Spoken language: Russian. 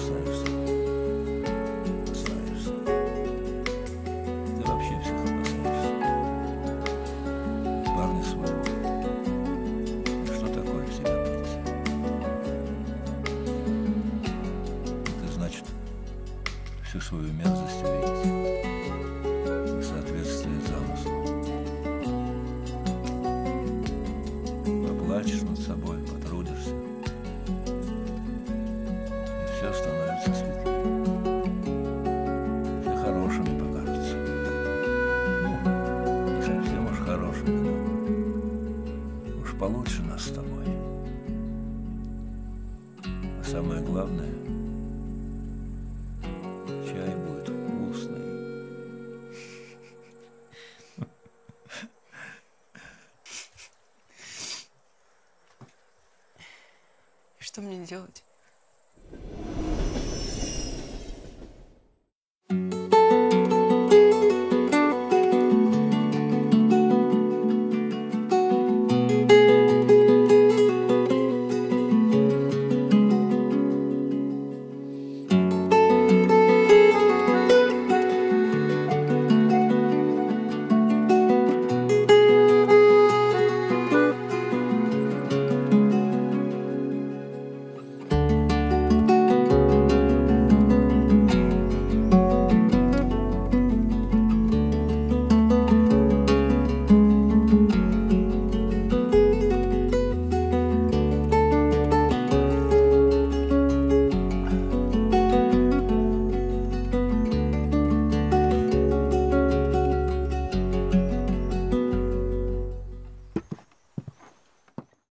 опасаешься. Опасаешься. Ты вообще всех опасаешься. Парня своего. Что такое в себя прийти? Это значит всю свою мерзость увидеть. Несоответствие замыслу. Поплачешь над собой, самое главное, чай будет вкусный. Что мне делать?